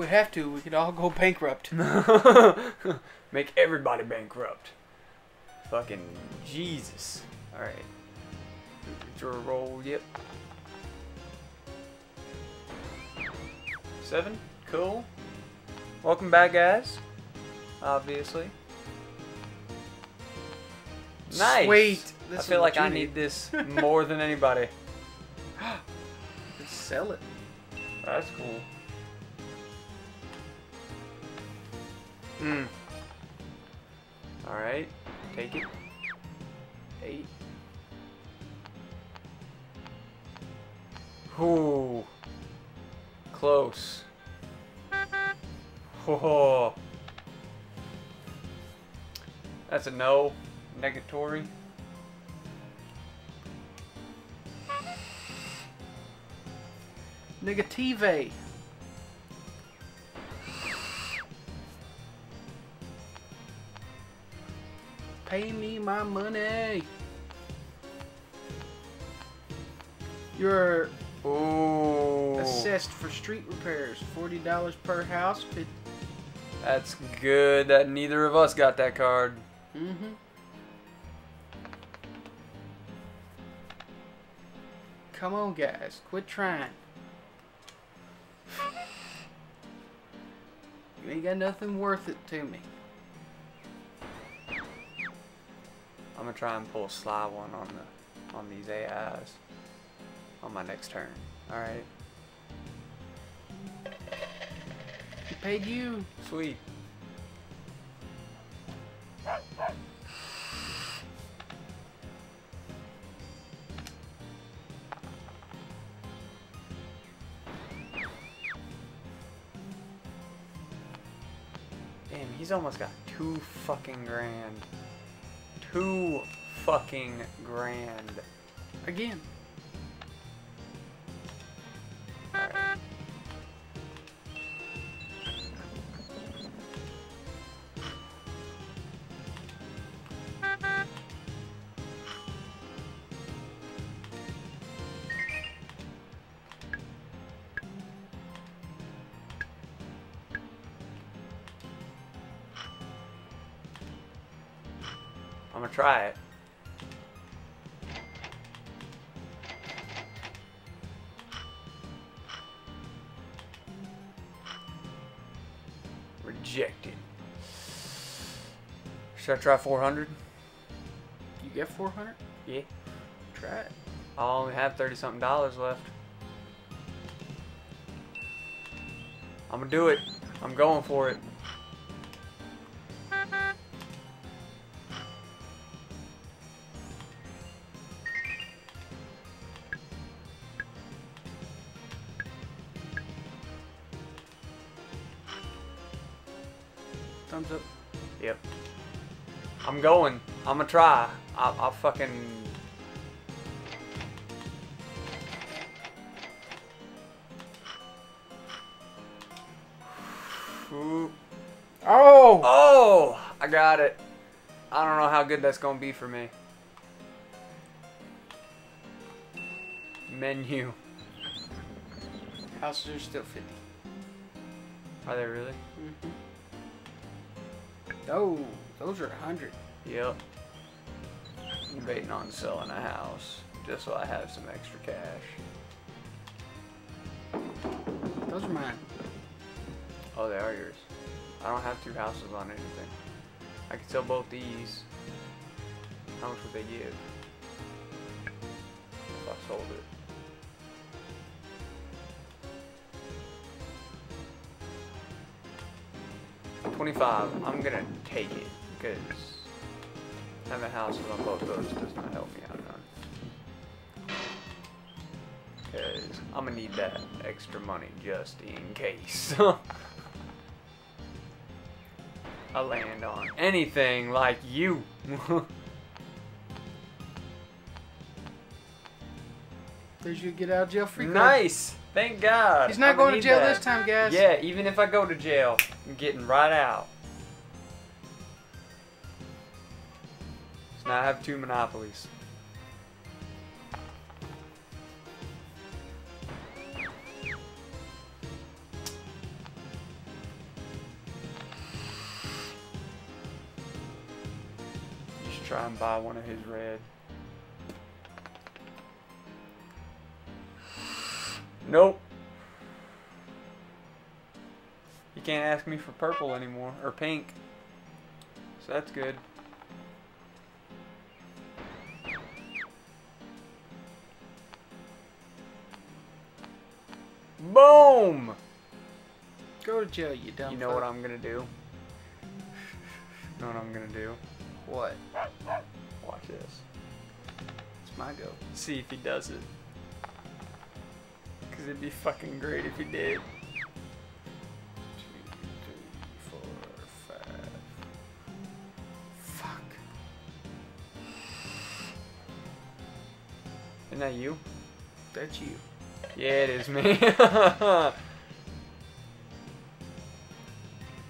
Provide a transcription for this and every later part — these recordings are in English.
we have to, we could all go bankrupt. Make everybody bankrupt. Fucking Jesus. Alright. Draw roll, yep. Seven? Cool. Welcome back, guys. Obviously. Nice. Sweet. I This is feel like I need this more than anybody. Let's sell it. That's cool. Hmm. Alright. Take it. Eight. Ooh. Close. Oh. That's a no. Negatory. Negative. Pay me my money. You're assessed for street repairs. Forty dollars per house. That's good that neither of us got that card. Mm-hmm. Come on, guys. Quit trying. You ain't got nothing worth it to me. I'm gonna try and pull a sly one on the on these AIs on my next turn. Alright. He paid you. Sweet. Damn, he's almost got two fucking grand. Two fucking grand. Again. I'm gonna try it. Rejected. Should I try 400? You get 400? Yeah. Try it. I only have 30 something dollars left. I'm gonna do it. I'm going for it. Thumbs up. Yep. I'm going. I'm gonna try. I'll, I'll fucking. Ooh. Oh! Oh! I got it. I don't know how good that's gonna be for me. Menu. Houses are still 50. Are they really? Mm-hmm. Oh, those are 100. Yep. I'm debating on selling a house just so I have some extra cash. Those are mine. Oh, they are yours. I don't have two houses on anything. I could sell both these. How much would they give? If I sold it. Twenty-five. I'm gonna take it because having a houses on both those does not help me out none. Because I'm gonna need that extra money just in case. I land on anything like you. There's your get out of jail free card. Nice. Thank God. He's not I'm going to jail that. this time, guys. Yeah, even if I go to jail, I'm getting right out. So now I have two monopolies. try and buy one of his red. Nope. You can't ask me for purple anymore, or pink. So that's good. Boom! Go to jail, you dumb You know fuck. what I'm gonna do? Know what I'm gonna do? What? Watch this. It's my go. See if he does it. Cause it'd be fucking great if he did. Two, three, four, five. Fuck. Isn't that you? That's you. Yeah, it is me.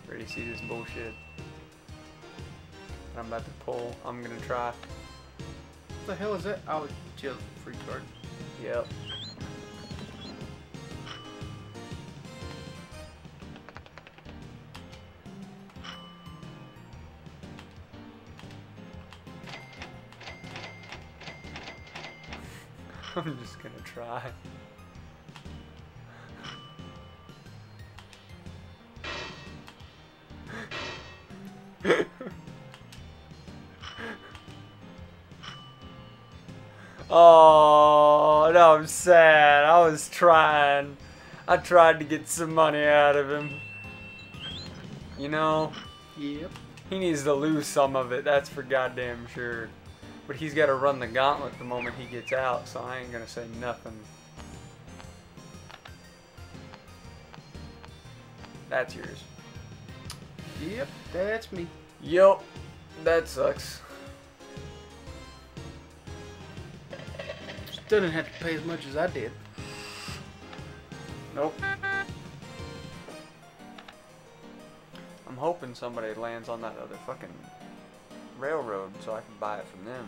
Ready to see this bullshit? I'm about to pull. I'm gonna try. What the hell is that? Oh, jail free card. Yep. I'm just gonna try. Oh, no, I'm sad. I was trying. I tried to get some money out of him. You know, Yep. he needs to lose some of it, that's for goddamn sure. But he's got to run the gauntlet the moment he gets out, so I ain't gonna say nothing. That's yours. Yep. That's me. Yup, that sucks. Still didn't have to pay as much as I did. Nope. I'm hoping somebody lands on that other fucking railroad so I can buy it from them.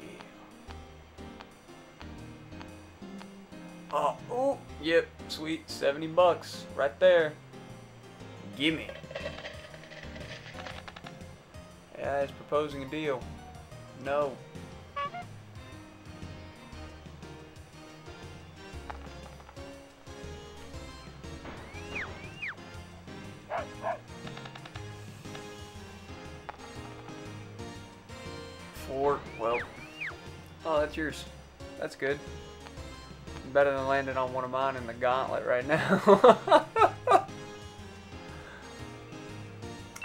Yeah. Oh, ooh, yep, sweet, 70 bucks, right there. Gimme. Yeah, he's proposing a deal. No. Good. Better than landing on one of mine in the gauntlet right now.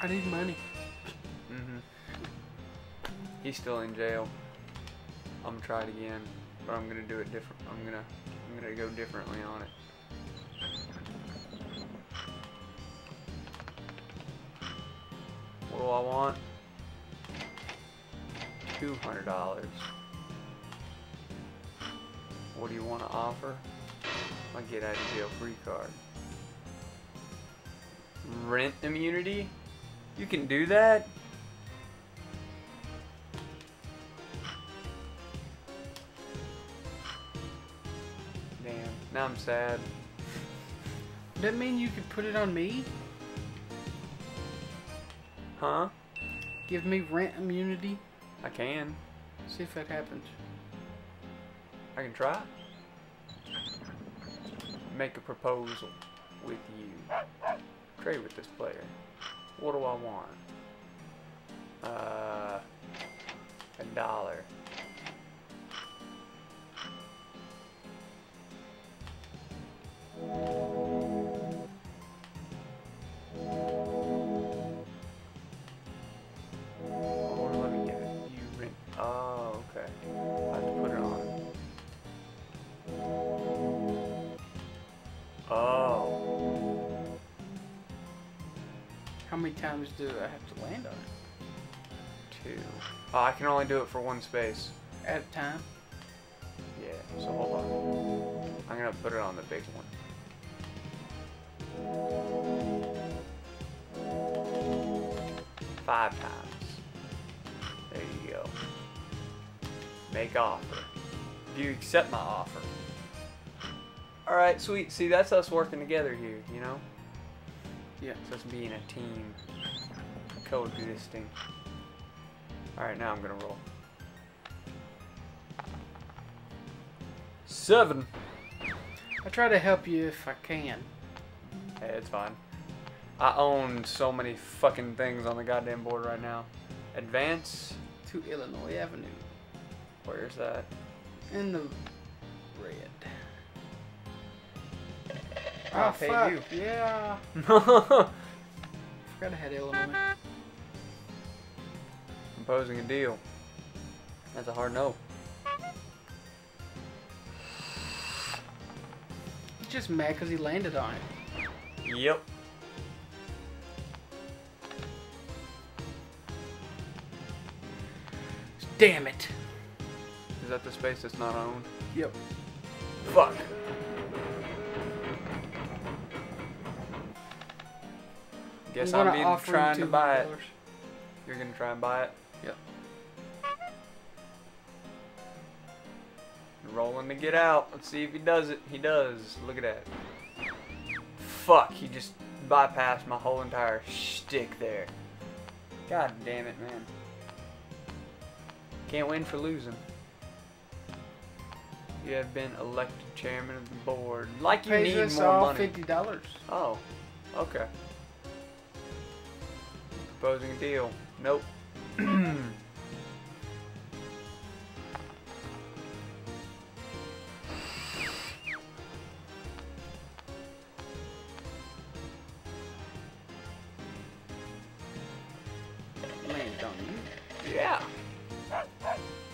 I need money. hmm He's still in jail. I'm gonna try it again, but I'm gonna do it different. I'm gonna, I'm gonna go differently on it. What do I want? Two hundred dollars. What do you want to offer? My get out of jail free card. Rent immunity? You can do that? Damn. Now I'm sad. That mean you could put it on me? Huh? Give me rent immunity? I can. See if that happens. I can try. Make a proposal with you. Trade with this player. What do I want? Uh, a dollar. Or many times do I have to land on it? Two. Oh, I can only do it for one space. At a time? Yeah, so hold on. I'm gonna put it on the big one. Five times. There you go. Make offer. Do you accept my offer? All right, sweet. See, that's us working together here. You know, Yeah. So it's being a team, coexisting. All right, now I'm gonna roll. Seven. I try to help you if I can. Hey, it's fine. I own so many fucking things on the goddamn board right now. Advance. To Illinois Avenue. Where's that? In the red. Oh, I Oh, paid fuck. you. Yeah. Imposing Forgot to head a moment. I had Illinois. a deal. That's a hard no. He's just mad because he landed on it. Yep. Damn it. Is that the space that's not owned? Yep. Fuck. Guess I'm I'm, trying to buy it. $200. You're gonna try and buy it? Yep. Rolling to get out. Let's see if he does it. He does. Look at that. Fuck, he just bypassed my whole entire shtick there. God damn it, man. Can't win for losing. You have been elected chairman of the board. Like you Pays need us more all money. fifty dollars. Oh, okay. Proposing a deal. Nope. Landed on you. yeah.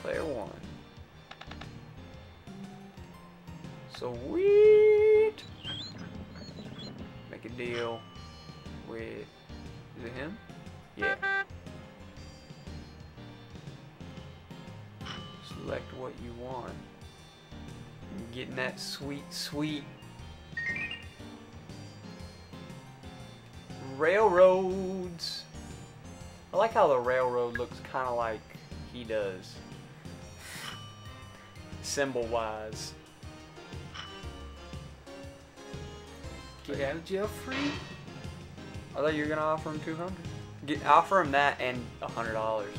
Player one. Sweet. Select what you want. I'm getting that sweet, sweet railroads. I like how the railroad looks kind of like he does. Symbol wise. Get out of jail free. I thought you were gonna offer him two hundred. Get offer him that and a hundred dollars.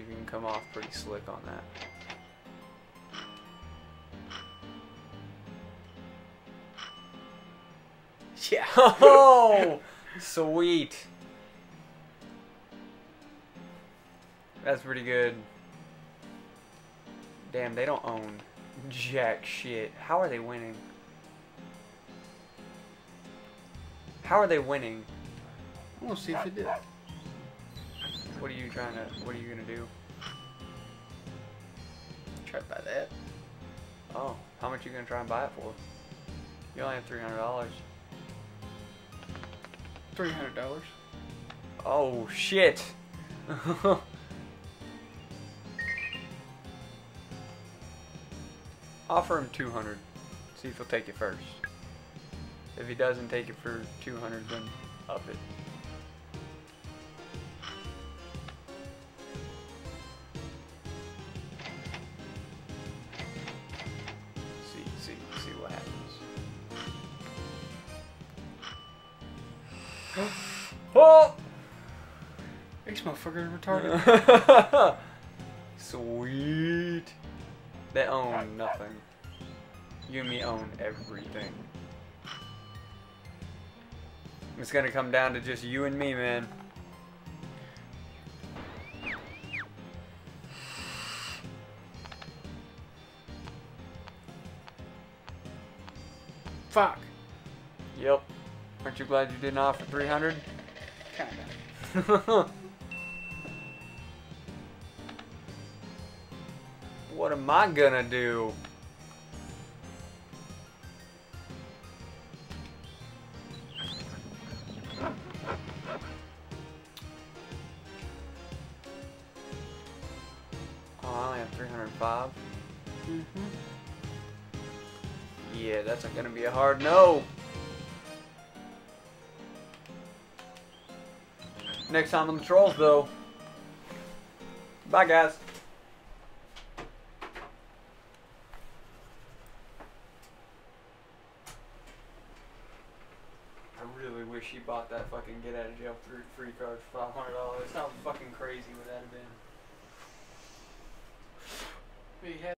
See if you can come off pretty slick on that. Yeah. Oh, sweet. That's pretty good. Damn, they don't own jack shit. How are they winning? How are they winning? I'm gonna see if it did. What are you trying to? What are you gonna do? Try to buy that. Oh, how much you gonna try and buy it for? You only have three hundred dollars. Three hundred dollars. Oh shit. Offer him 200. See if he'll take it first. If he doesn't take it for 200, then up it. Oh! This motherfucker retarded. Sweet. They own nothing. You and me own everything. It's gonna come down to just you and me, man. Fuck. Yep. Aren't you glad you didn't offer 300? Kinda. what am I gonna do? Oh, I only have 305. Mm-hmm. Yeah, that's not gonna be a hard no. next time on the trolls, though. Bye, guys. I really wish he bought that fucking get out of jail free card for $500. How fucking crazy would that have been? He had